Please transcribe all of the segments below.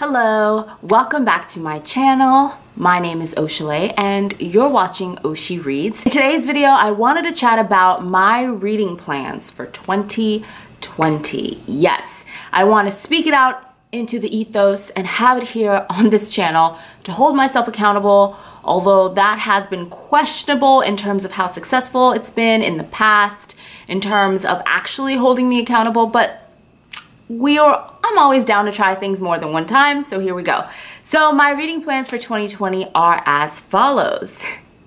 Hello, welcome back to my channel. My name is Ochuole and you're watching OhSheReads. In today's video, I wanted to chat about my reading plans for 2020. Yes, I want to speak it out into the ethos and have it here on this channel to hold myself accountable, although that has been questionable in terms of how successful it's been in the past, in terms of actually holding me accountable, but we are I'm always down to try things more than one time, so here we go. So my reading plans for 2020 are as follows.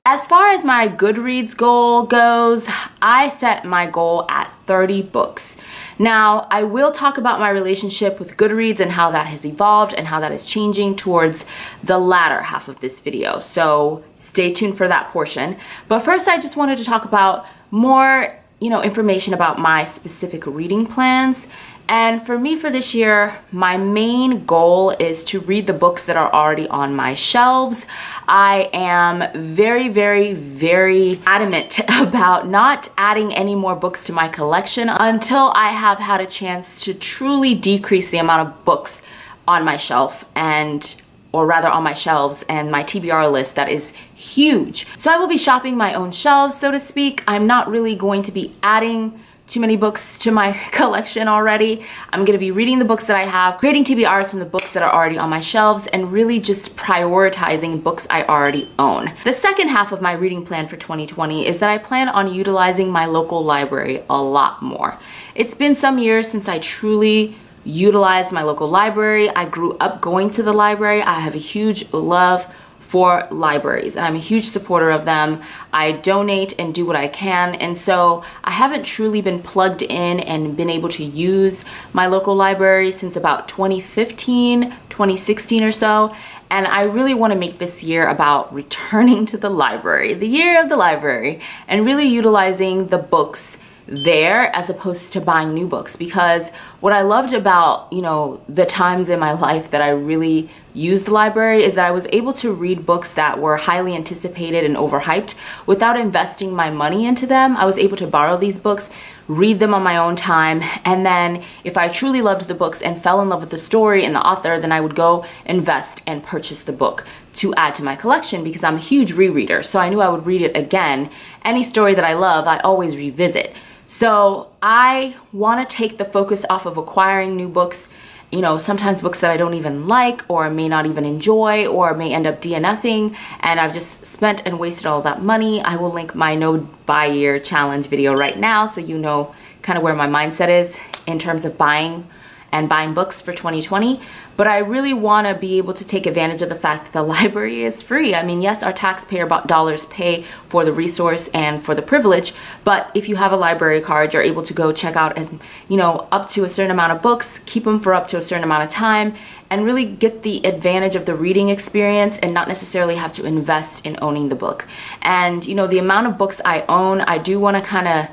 As far as my Goodreads goal goes, I set my goal at 30 books. Now, I will talk about my relationship with Goodreads and how that has evolved and how that is changing towards the latter half of this video. So stay tuned for that portion. But first, I just wanted to talk about more, you know, information about my specific reading plans and for me for this year, my main goal is to read the books that are already on my shelves. I am very, very, very adamant about not adding any more books to my collection until I have had a chance to truly decrease the amount of books on my shelf and or rather on my shelves and my TBR list that is huge. So I will be shopping my own shelves, so to speak. I'm not really going to be adding too many books to my collection already. I'm gonna be reading the books that I have, creating TBRs from the books that are already on my shelves, and really just prioritizing books I already own. The second half of my reading plan for 2020 is that I plan on utilizing my local library a lot more. It's been some years since I truly utilized my local library. I grew up going to the library. I have a huge love for libraries and I'm a huge supporter of them. I donate and do what I can and so I haven't truly been plugged in and been able to use my local library since about 2015, 2016 or so and I really want to make this year about returning to the library, the year of the library, and really utilizing the books there as opposed to buying new books because what I loved about, you know, the times in my life that I really used the library is that I was able to read books that were highly anticipated and overhyped without investing my money into them. I was able to borrow these books, read them on my own time, and then if I truly loved the books and fell in love with the story and the author, then I would go invest and purchase the book to add to my collection because I'm a huge rereader. So I knew I would read it again. Any story that I love, I always revisit. So I want to take the focus off of acquiring new books you know, sometimes books that I don't even like or may not even enjoy or may end up DNFing and I've just spent and wasted all that money. I will link my no buy year challenge video right now so you know kind of where my mindset is in terms of buying and buying books for 2020 but I really want to be able to take advantage of the fact that the library is free. I mean, yes, our taxpayer dollars pay for the resource and for the privilege, but if you have a library card, you're able to go check out as, you know, up to a certain amount of books, keep them for up to a certain amount of time, and really get the advantage of the reading experience and not necessarily have to invest in owning the book. And, you know, the amount of books I own, I do want to kind of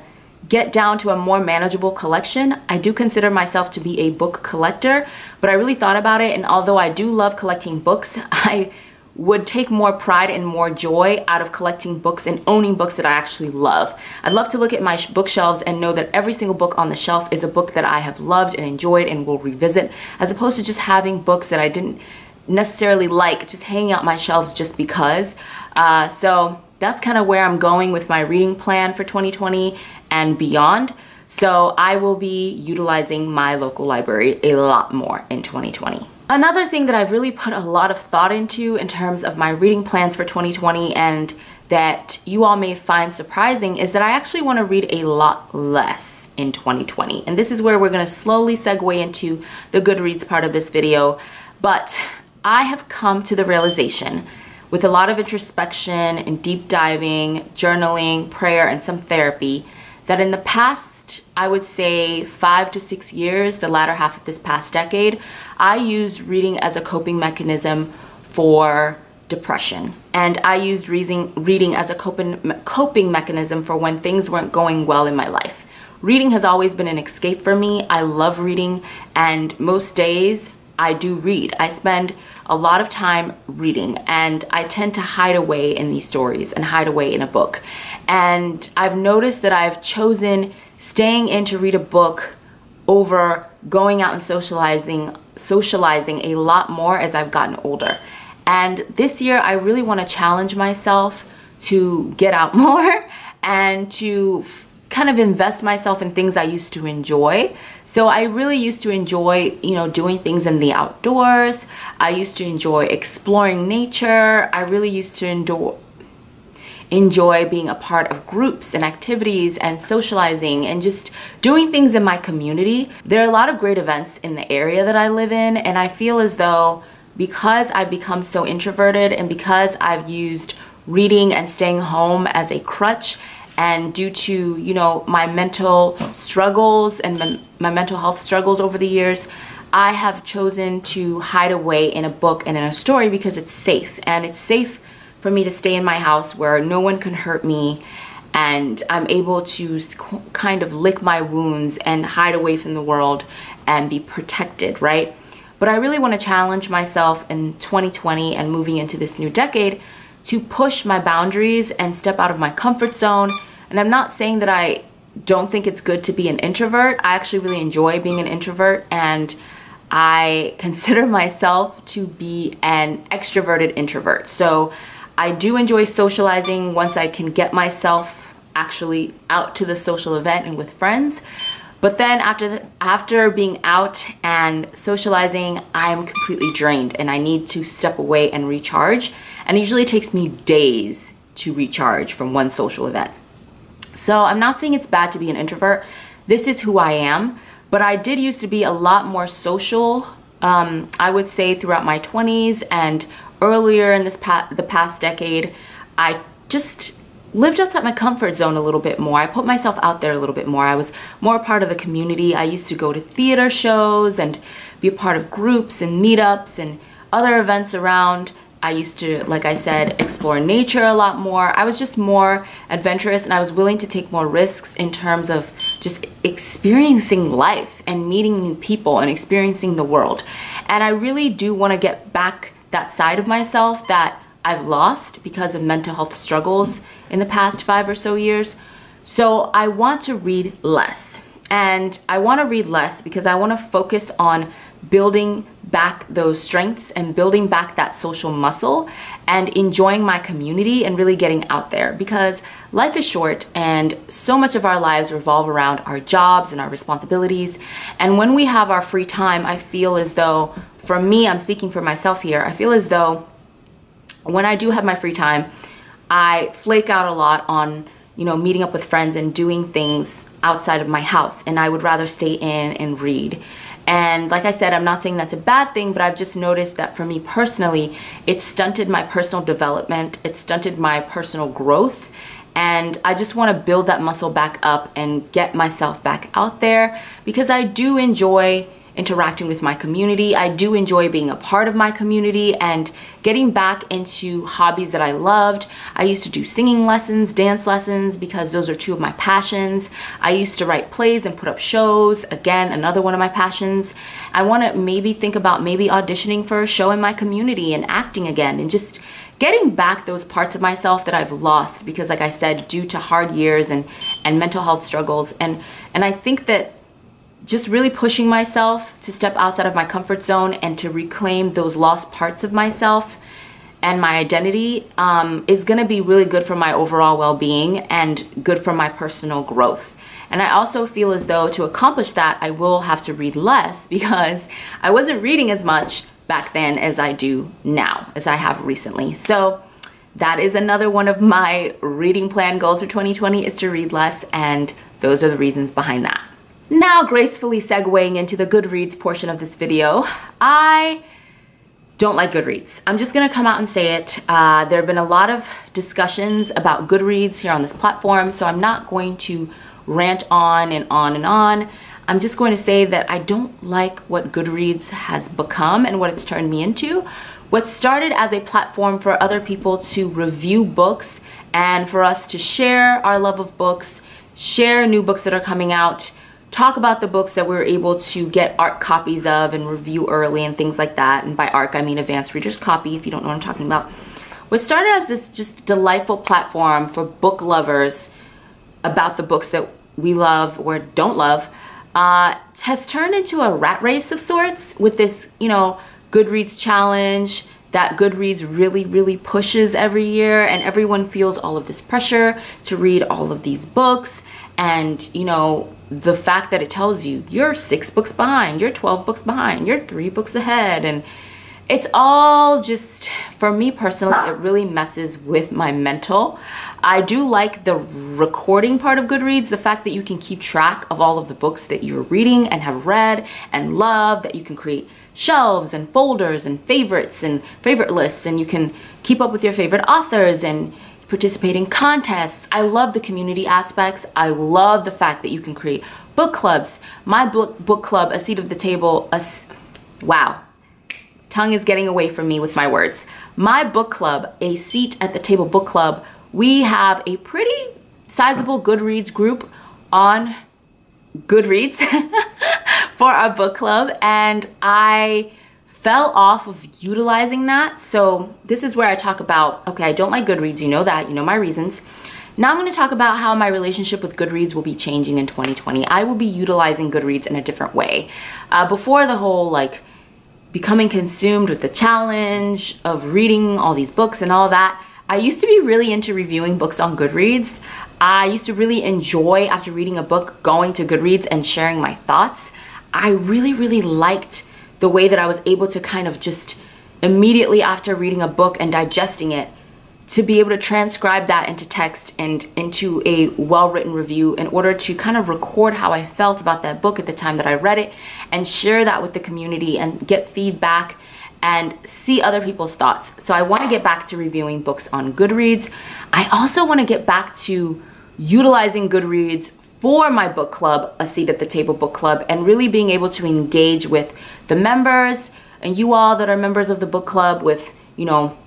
get down to a more manageable collection. I do consider myself to be a book collector, but I really thought about it and although I do love collecting books, I would take more pride and more joy out of collecting books and owning books that I actually love. I'd love to look at my bookshelves and know that every single book on the shelf is a book that I have loved and enjoyed and will revisit, as opposed to just having books that I didn't necessarily like, just hanging out my shelves just because. Uh, so that's kind of where I'm going with my reading plan for 2020 and beyond. So I will be utilizing my local library a lot more in 2020. Another thing that I've really put a lot of thought into in terms of my reading plans for 2020 and that you all may find surprising is that I actually want to read a lot less in 2020. And this is where we're going to slowly segue into the Goodreads part of this video. But I have come to the realization with a lot of introspection and deep diving, journaling, prayer, and some therapy, that in the past, I would say five to six years, the latter half of this past decade, I used reading as a coping mechanism for depression. And I used reading, reading as a coping, coping mechanism for when things weren't going well in my life. Reading has always been an escape for me. I love reading, and most days I do read. I spend a lot of time reading and I tend to hide away in these stories and hide away in a book. And I've noticed that I've chosen staying in to read a book over going out and socializing socializing a lot more as I've gotten older. And this year I really want to challenge myself to get out more and to kind of invest myself in things I used to enjoy. So I really used to enjoy, you know, doing things in the outdoors. I used to enjoy exploring nature. I really used to enjoy enjoy being a part of groups and activities and socializing and just doing things in my community. There are a lot of great events in the area that I live in and I feel as though because I've become so introverted and because I've used reading and staying home as a crutch and due to you know my mental struggles and my, mental health struggles over the years i have chosen to hide away in a book and in a story because it's safe and it's safe for me to stay in my house where no one can hurt me and i'm able to kind of lick my wounds and hide away from the world and be protected right but i really want to challenge myself in 2020 and moving into this new decade to push my boundaries and step out of my comfort zone and I'm not saying that I don't think it's good to be an introvert. I actually really enjoy being an introvert and I consider myself to be an extroverted introvert. So I do enjoy socializing once I can get myself actually out to the social event and with friends. But then after the, after being out and socializing, I'm completely drained and I need to step away and recharge. And it usually takes me days to recharge from one social event. So I'm not saying it's bad to be an introvert. This is who I am. But I did used to be a lot more social, um, I would say throughout my 20s and earlier in this pa the past decade. I just lived outside my comfort zone a little bit more. I put myself out there a little bit more. I was more part of the community. I used to go to theater shows and be a part of groups and meetups and other events around I used to, like I said, explore nature a lot more. I was just more adventurous and I was willing to take more risks in terms of just experiencing life and meeting new people and experiencing the world. And I really do want to get back that side of myself that I've lost because of mental health struggles in the past five or so years. So I want to read less. And I want to read less because I want to focus on building back those strengths and building back that social muscle and enjoying my community and really getting out there because life is short and so much of our lives revolve around our jobs and our responsibilities. And when we have our free time, I feel as though, for me, I'm speaking for myself here, I feel as though when I do have my free time, I flake out a lot on, you know, meeting up with friends and doing things outside of my house and I would rather stay in and read. And like I said, I'm not saying that's a bad thing, but I've just noticed that for me personally, it stunted my personal development, it stunted my personal growth. And I just want to build that muscle back up and get myself back out there because I do enjoy interacting with my community. I do enjoy being a part of my community and getting back into hobbies that I loved. I used to do singing lessons, dance lessons, because those are two of my passions. I used to write plays and put up shows. Again, another one of my passions. I want to maybe think about maybe auditioning for a show in my community and acting again and just getting back those parts of myself that I've lost because like I said due to hard years and and mental health struggles and and I think that just really pushing myself to step outside of my comfort zone and to reclaim those lost parts of myself and my identity um, is going to be really good for my overall well-being and good for my personal growth. And I also feel as though to accomplish that, I will have to read less because I wasn't reading as much back then as I do now, as I have recently. So that is another one of my reading plan goals for 2020 is to read less and those are the reasons behind that. Now gracefully segueing into the Goodreads portion of this video, I don't like Goodreads. I'm just gonna come out and say it. Uh, there have been a lot of discussions about Goodreads here on this platform, so I'm not going to rant on and on and on. I'm just going to say that I don't like what Goodreads has become and what it's turned me into. What started as a platform for other people to review books and for us to share our love of books, share new books that are coming out, talk about the books that we are able to get ARC copies of and review early and things like that. And by ARC, I mean Advanced Reader's Copy, if you don't know what I'm talking about. What started as this just delightful platform for book lovers about the books that we love or don't love uh, has turned into a rat race of sorts with this, you know, Goodreads challenge that Goodreads really, really pushes every year, and everyone feels all of this pressure to read all of these books. And, you know, the fact that it tells you you're six books behind, you're 12 books behind, you're three books ahead, and it's all just, for me personally, it really messes with my mental. I do like the recording part of Goodreads, the fact that you can keep track of all of the books that you're reading and have read and love, that you can create shelves and folders and favorites and favorite lists, and you can keep up with your favorite authors and participate in contests. I love the community aspects. I love the fact that you can create book clubs. My book, book club, A Seat of the Table, a, wow, tongue is getting away from me with my words. My book club, A Seat at the Table book club, we have a pretty sizable Goodreads group on Goodreads for our book club and I fell off of utilizing that. So this is where I talk about, okay, I don't like Goodreads, you know that, you know my reasons. Now I'm going to talk about how my relationship with Goodreads will be changing in 2020. I will be utilizing Goodreads in a different way. Uh, before the whole like becoming consumed with the challenge of reading all these books and all that, I used to be really into reviewing books on Goodreads. I used to really enjoy, after reading a book, going to Goodreads and sharing my thoughts. I really, really liked the way that I was able to kind of just immediately after reading a book and digesting it, to be able to transcribe that into text and into a well-written review in order to kind of record how I felt about that book at the time that I read it and share that with the community and get feedback and see other people's thoughts. So I want to get back to reviewing books on Goodreads. I also want to get back to utilizing Goodreads for my book club, a seat at the table book club, and really being able to engage with the members and you all that are members of the book club with, you know,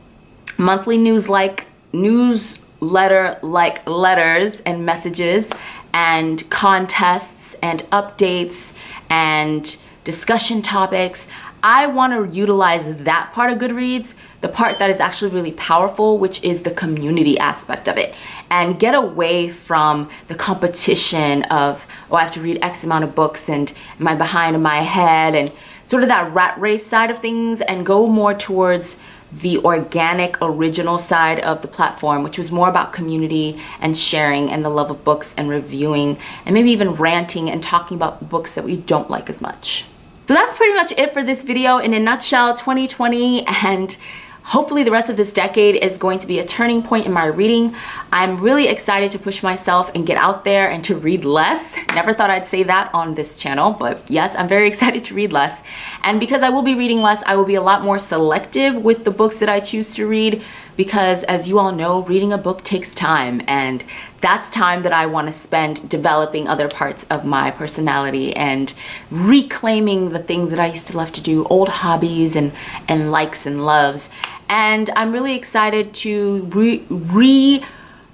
monthly news like newsletter like letters and messages and contests and updates and discussion topics. I want to utilize that part of Goodreads, the part that is actually really powerful, which is the community aspect of it, and get away from the competition of, oh, I have to read X amount of books and am I behind in my head, and sort of that rat race side of things, and go more towards the organic, original side of the platform, which was more about community and sharing and the love of books and reviewing, and maybe even ranting and talking about books that we don't like as much. So that's pretty much it for this video. In a nutshell, 2020 and Hopefully the rest of this decade is going to be a turning point in my reading. I'm really excited to push myself and get out there and to read less. Never thought I'd say that on this channel, but yes, I'm very excited to read less. And because I will be reading less, I will be a lot more selective with the books that I choose to read because as you all know, reading a book takes time and that's time that I want to spend developing other parts of my personality and reclaiming the things that I used to love to do, old hobbies and, and likes and loves and I'm really excited to re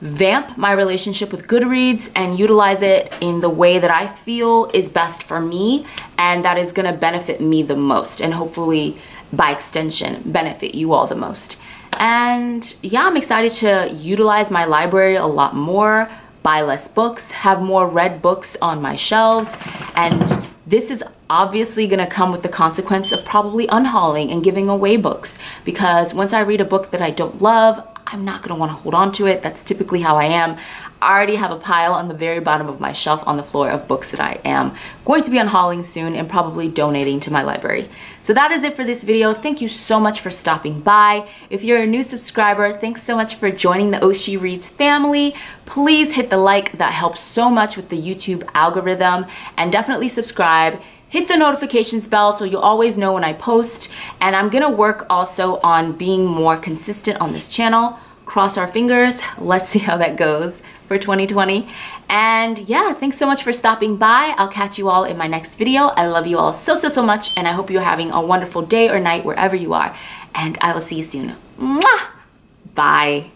revamp my relationship with Goodreads and utilize it in the way that I feel is best for me and that is gonna benefit me the most and hopefully by extension benefit you all the most. And yeah, I'm excited to utilize my library a lot more, buy less books, have more read books on my shelves, and this is obviously going to come with the consequence of probably unhauling and giving away books because once I read a book that I don't love, I'm not going to want to hold on to it. That's typically how I am. I already have a pile on the very bottom of my shelf on the floor of books that I am going to be unhauling soon and probably donating to my library. So that is it for this video. Thank you so much for stopping by. If you're a new subscriber, thanks so much for joining the OhSheReads family. Please hit the like, that helps so much with the YouTube algorithm, and definitely subscribe hit the notifications bell so you'll always know when I post. And I'm gonna work also on being more consistent on this channel. Cross our fingers. Let's see how that goes for 2020. And yeah, thanks so much for stopping by. I'll catch you all in my next video. I love you all so, so, so much. And I hope you're having a wonderful day or night wherever you are. And I will see you soon. Mwah! Bye.